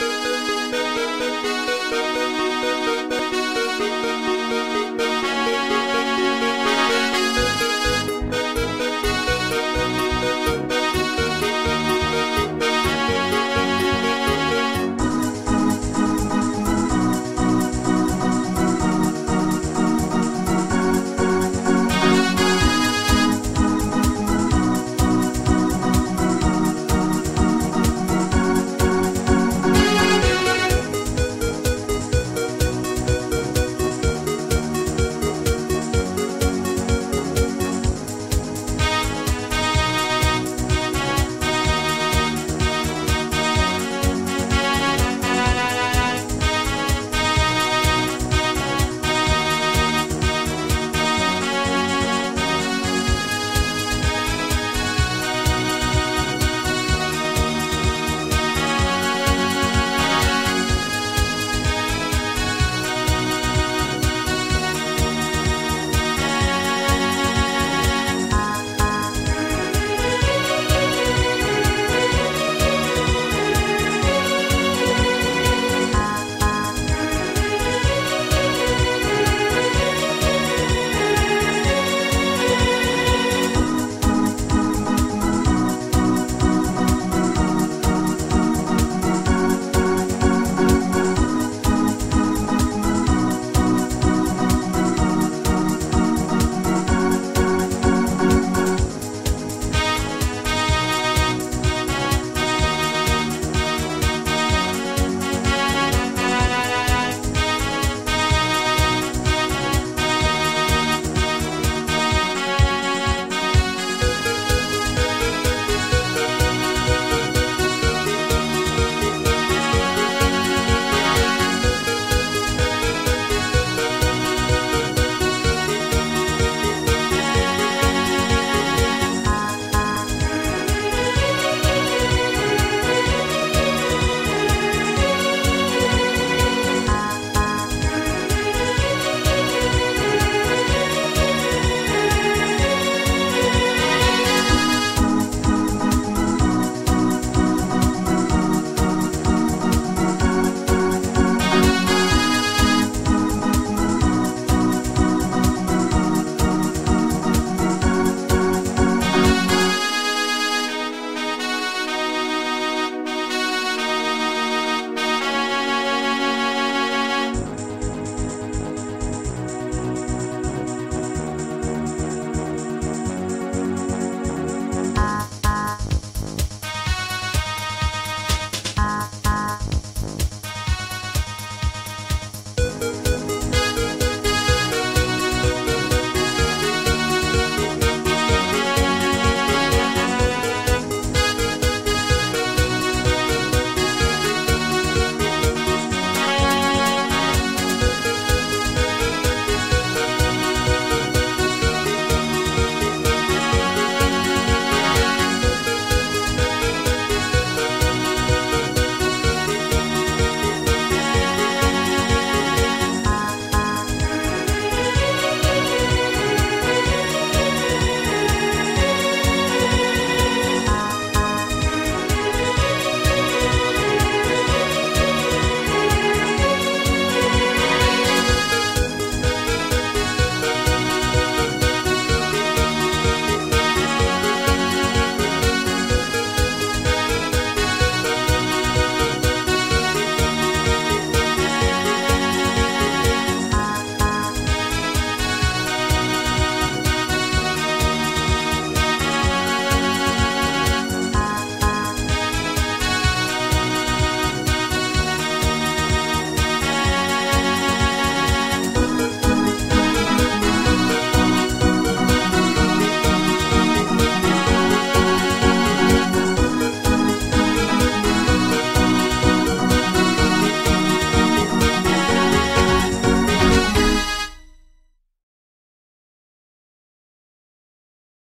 Müzik